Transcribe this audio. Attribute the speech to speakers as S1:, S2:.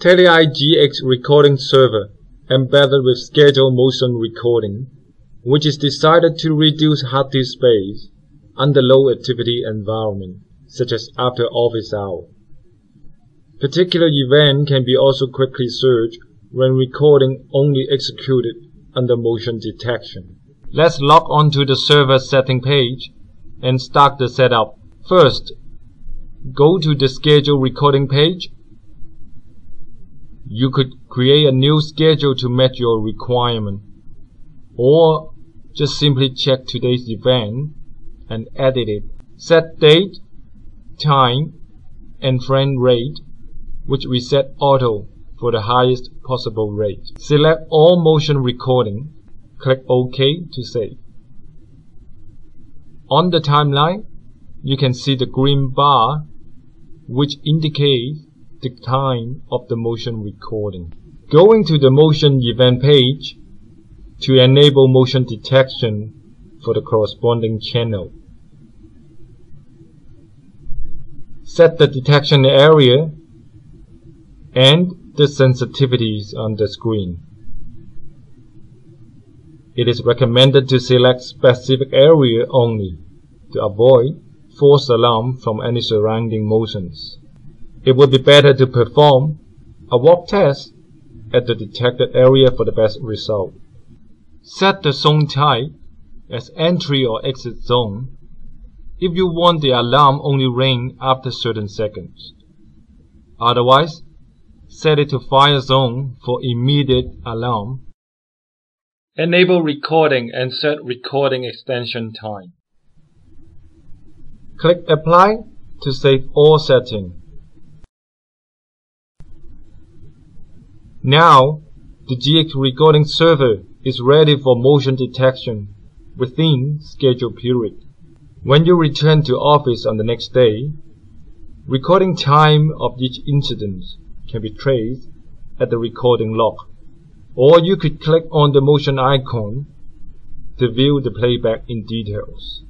S1: TeleEye GX recording server embedded with scheduled motion recording, which is decided to reduce hard disk space under low activity environment, such as after office hour. Particular event can be also quickly searched when recording only executed under motion detection. Let's log on to the server setting page and start the setup. First, go to the schedule recording page. You could create a new schedule to match your requirement or just simply check today's event and edit it. Set date, time, and frame rate, which we set auto for the highest possible rate. Select all motion recording. Click OK to save. On the timeline, you can see the green bar which indicates the time of the motion recording. Going to the motion event page to enable motion detection for the corresponding channel. Set the detection area and the sensitivities on the screen. It is recommended to select specific area only to avoid false alarm from any surrounding motions. It would be better to perform a walk test at the detected area for the best result. Set the zone type as entry or exit zone if you want the alarm only ring after certain seconds. Otherwise, set it to fire zone for immediate alarm. Enable recording and set recording extension time. Click Apply to save all settings. Now, the GX recording server is ready for motion detection within scheduled period. When you return to office on the next day, recording time of each incident can be traced at the recording log. Or you could click on the motion icon to view the playback in details.